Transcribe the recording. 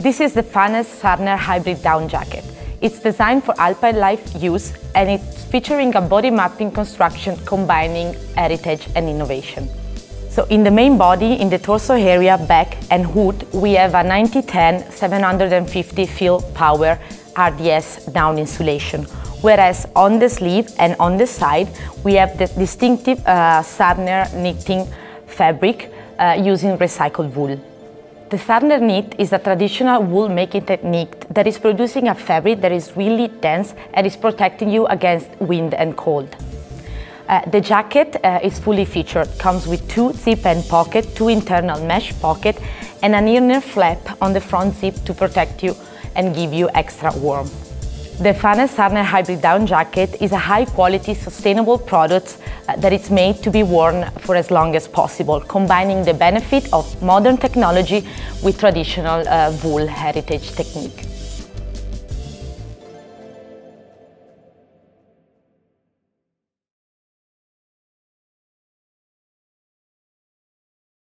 This is the Fanes Sarner Hybrid Down Jacket. It's designed for alpine life use and it's featuring a body mapping construction combining heritage and innovation. So in the main body, in the torso area, back and hood, we have a 9010 750 fill power RDS down insulation, whereas on the sleeve and on the side, we have the distinctive uh, knitting fabric uh, using recycled wool. The Sarner knit is a traditional wool making technique that is producing a fabric that is really dense and is protecting you against wind and cold. Uh, the jacket uh, is fully featured, comes with two zip and pocket, two internal mesh pocket and an inner flap on the front zip to protect you and give you extra warmth. The Fanes Sarner Hybrid Down Jacket is a high-quality, sustainable product uh, that is made to be worn for as long as possible, combining the benefit of modern technology with traditional uh, wool heritage technique.